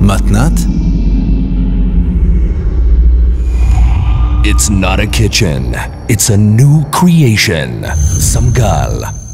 Matnat. It's not a kitchen, it's a new creation. Samgal.